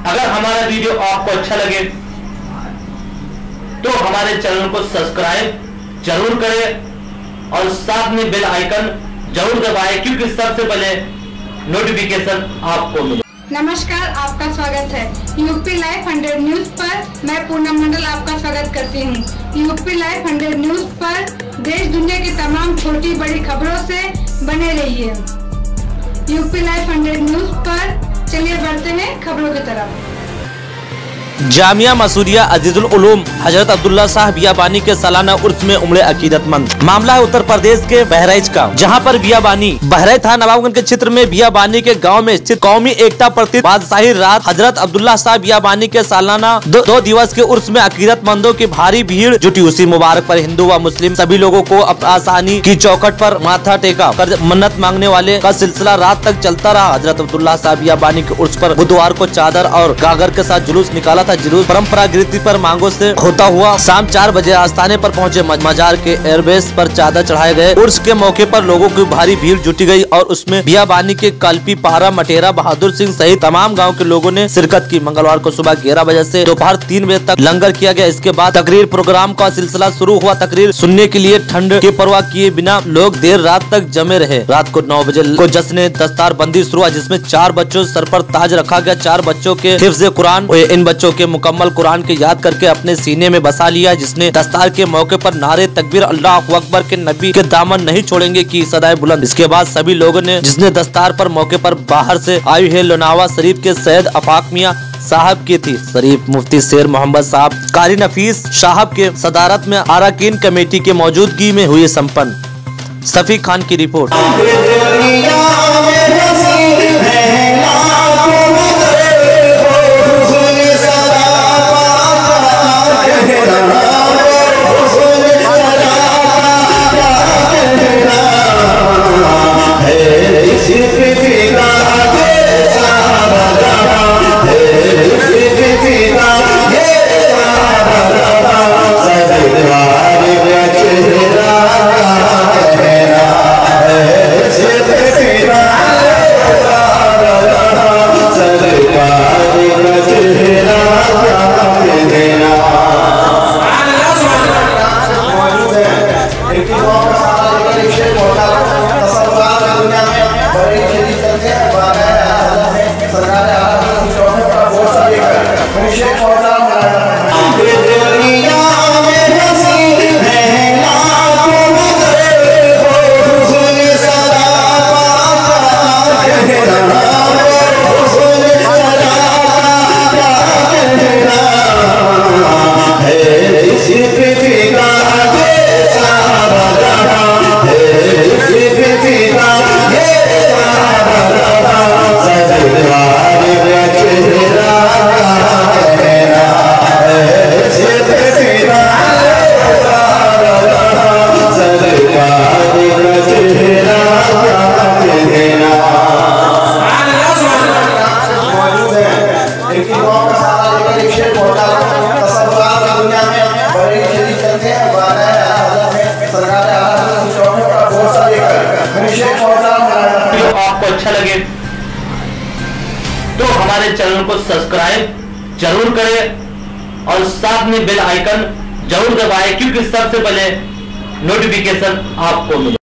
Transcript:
अगर हमारा वीडियो आपको अच्छा लगे तो हमारे चैनल को सब्सक्राइब ज़रूर करें और साथ में बेल आइकन ज़रूर दबाएँ, क्योंकि सबसे पहले नोटिफिकेशन आपको मिले। नमस्कार, आपका स्वागत है। यूपी लाइव हंड्रेड न्यूज़ पर मैं पूनम मंडल आपका स्वागत करती हूँ। यूपी लाइव हंड्रेड न्यूज़ पर देश, दुनिया की तमाम छोटी बड़ी खबरों से बने रहिए। यूपी लाइव हंड्रेड न्यूज़ पर खबरों की तरफ़। जामिया मसूरिया अजीजुल उलूम हज़रत अब्दुल्ला साहब बियाबानी के सालाना उर्स में उमड़े अकीदतमंद। मामला है उत्तर प्रदेश के बहराइच का जहाँ पर बियाबानी बहराइच था नवाबगंज के क्षेत्र में बियाबानी के गाँव में स्थित कौमी एकता प्रति बादशाही रात हज़रत अब्दुल्ला साहब बियाबानी के सालाना दो, दो दिवस के उर्स में अकीदतमंदों की भारी भीड़ जुटी उसी मुबारक पर हिंदू व मुस्लिम सभी लोगों को आसानी की चौकट पर माथा टेका कर मन्नत मांगने वाले का सिलसिला रात तक चलता रहा। हज़रत अब्दुल्ला साहब बियाबानी के उर्स पर बुधवार को चादर और गागर के साथ जुलूस निकाला जुलूस परम्परागत पर मांगों से होता हुआ शाम चार बजे आस्थाने पर पहुँचे मजार के एयरबेस पर चादर चढ़ाए गए। उर्स के मौके पर लोगों की भारी भीड़ जुटी गई और उसमें बियाबानी के कल्पी पहाड़ा मटेरा, बहादुर सिंह सहित तमाम गाँव के लोगों ने शिरकत की। मंगलवार को सुबह ग्यारह बजे ऐसी दोपहर तीन बजे तक लंगर किया गया। इसके बाद तकरीर प्रोग्राम का सिलसिला शुरू हुआ। तकरीर सुनने के लिए ठंड की परवाह किए बिना लोग देर रात तक जमे रहे। रात को नौ बजे को जश्न दस्तार बंदी शुरू हुआ, जिसमें चार बच्चों सर पर ताज रखा गया। चार बच्चों के हिफ्ज कुरान इन बच्चों के मुकम्मल मुकम्मल कुरान के याद करके अपने सीने में बसा लिया, जिसने दस्तार के मौके पर नारे तकबीर अल्लाह अकबर के नबी के दामन नहीं छोड़ेंगे की सदाए बुलंद। इसके बाद सभी लोगों ने, जिसने दस्तार पर मौके पर बाहर से आई है लोनावा शरीफ के सैयद अफाक मियाँ साहब की थी। शरीफ मुफ्ती शेर मोहम्मद साहब, कारी नफीस साहब के सदारत में आराकीन कमेटी के मौजूदगी में हुई संपन्न। सफी खान की रिपोर्ट। वीडियो अच्छा लगे। तो हमारे चैनल को सब्सक्राइब ज़रूर करें और साथ में बेल आइकन ज़रूर दबाएँ, क्योंकि सबसे पहले नोटिफिकेशन आपको मिले।